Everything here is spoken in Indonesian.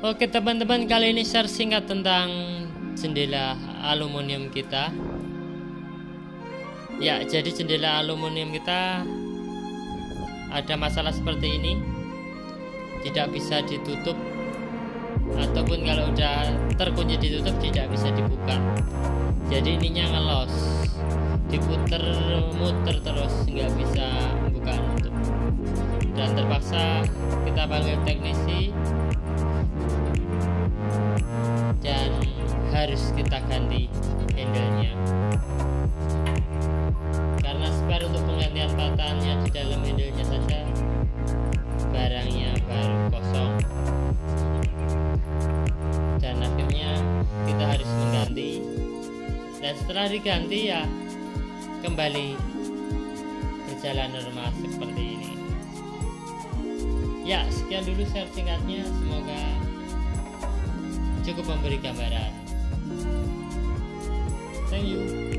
Oke teman-teman kali ini share singkat tentang jendela aluminium kita. Ya jadi jendela aluminium kita ada masalah seperti ini. Tidak bisa ditutup ataupun kalau udah terkunci ditutup tidak bisa dibuka. Jadi ininya ngelos diputer muter terus nggak bisa dan terpaksa kita panggil teknisi. Dan harus kita ganti handle-nya. Karena spare untuk penggantian patahannya di dalam handle-nya saja barangnya baru kosong. Dan akhirnya kita harus mengganti. Dan setelah diganti ya kembali berjalan normal seperti ini ya sekian dulu share singkatnya semoga cukup memberi gambaran. Thank you